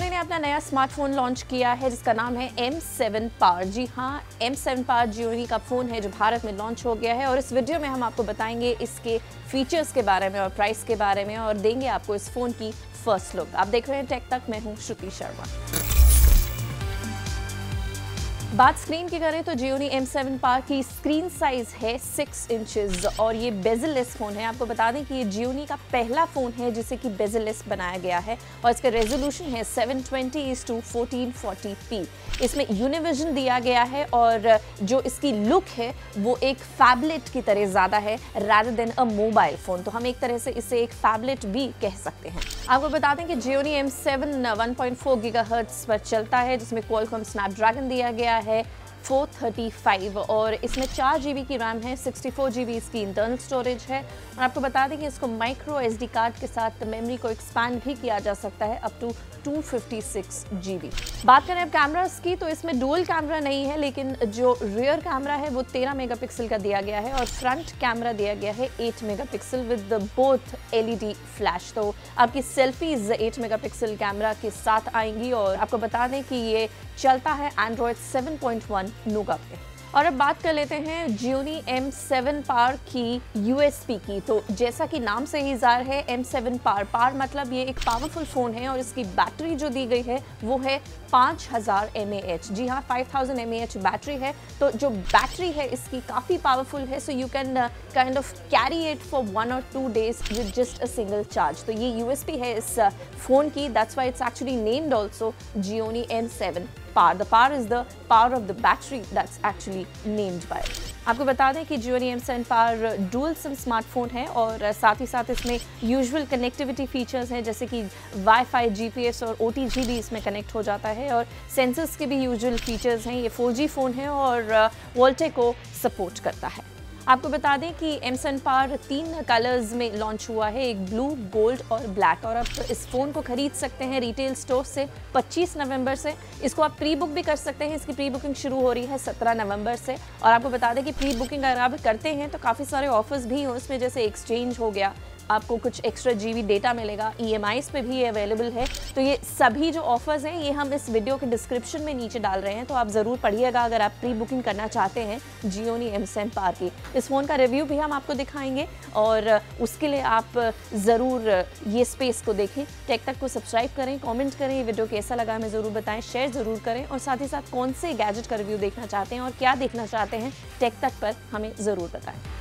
का नया smartphone launch किया है, जिसका नाम है एम सेवन पार जी हाँ एम M7 पावर जियोनी का फ़ोन है जो भारत में लॉन्च हो गया है और इस वीडियो में हम आपको बताएँगे इसके फीचर्स के बारे में और प्राइस के बारे में और देंगे आपको इस फ़ोन की फ़र्स्ट लुक आप देख रहे हैं टेक तक मैं हूँ श्रुति शर्मा। बात स्क्रीन की करें तो जियोनी M7 पार की स्क्रीन साइज़ है सिक्स इंचेस और ये बेजलेस फ़ोन है। आपको बता दें कि ये जियोनी का पहला फ़ोन है जिसे कि बेजलेस बनाया गया है और इसका रेजोल्यूशन है 720 twenty into fourteen P इसमें यूनिविजन दिया गया है और जो इसकी लुक है, वो एक फैबलेट की तरह ज़्यादा है rather than a mobile phone तो हम एक तरह से इसे एक फैबलेट भी कह सकते हैं। आपको बता दें कि जियोनी M7 1.4 गीगाहर्ट्ज़ पर चलता है, जिसमें क्वालकॉम स्नैपड्रैगन दिया गया है 435 और इसमें चार जी की रैम है 64 फोर इसकी इंटरनल स्टोरेज है। और आपको बता दें कि इसको माइक्रो एसडी कार्ड के साथ मेमोरी को एक्सपैंड भी किया जा सकता है अप टू 256 जीबी बात करें अब कैमरास की तो इसमें डुअल कैमरा नहीं है, लेकिन जो रियर कैमरा है, वो 13 मेगापिक्सल का दिया गया है और फ्रंट कैमरा दिया गया है 8 megapixel with both LED flash तो आपकी सेल्फीज 8 मेगापिक्सल कैमरा के साथ आएँगी और आपको बता दें कि ये चलता है एंड्रॉयड 7.1 नोगा पे और अब बात कर लेते हैं जियोनी M7 पार की यूएसपी की। तो जैसा कि नाम से ही जार है M7 पार पार मतलब ये एक पावरफुल फ़ोन है और इसकी बैटरी जो दी गई है वो है 5000 हज़ार जी हाँ 5000 थाउज़ेंड बैटरी है। तो जो बैटरी है इसकी काफ़ी पावरफुल है। So you can kind of carry it for one or two days with just a single charge तो ये यूएसपी है इस फ़ोन uh, की। That's why it's actually named also Gionee M7 power. The power is the power of the battery that's actually named it. आपको बता दें कि Gionee M seven power dual SIM smartphone है और साथ ही साथ इसमें यूजुअल कनेक्टिविटी फीचर्स हैं, जैसे कि वाईफाई जीपीएस और ओटीजी भी इसमें कनेक्ट हो जाता है और सेंसर्स के भी यूजुअल फीचर्स हैं ये 4G फ़ोन है और वोल्टे को सपोर्ट करता है आपको बता दें कि एमसन पार तीन कलर्स में लॉन्च हुआ है, एक ब्लू गोल्ड और ब्लैक और आप इस फ़ोन को खरीद सकते हैं रिटेल स्टोर से 25 नवंबर से। इसको आप प्री बुक भी कर सकते हैं, इसकी प्री बुकिंग शुरू हो रही है 17 नवंबर से। और आपको बता दें कि प्री बुकिंग अगर आप करते हैं तो काफ़ी सारे ऑफर्स भी हों उसमें, जैसे एक्सचेंज हो गया आपको कुछ एक्स्ट्रा जीबी डेटा मिलेगा ई e पे भी ये अवेलेबल है। तो ये सभी जो ऑफर्स हैं, ये हम इस वीडियो के डिस्क्रिप्शन में नीचे डाल रहे हैं तो आप ज़रूर पढ़िएगा अगर आप प्री बुकिंग करना चाहते हैं जियोनी एम सेन पार की। इस फ़ोन का रिव्यू भी हम आपको दिखाएँगे और उसके लिए आप ज़रूर ये स्पेस को देखें। टेक तक को सब्सक्राइब करें कॉमेंट करें, ये वीडियो कैसा लगा हमें ज़रूर बताएँ शेयर ज़रूर करें और साथ ही साथ कौन से गैजेट का रिव्यू देखना चाहते हैं और क्या देखना चाहते हैं टेक तक पर हमें ज़रूर बताएँ।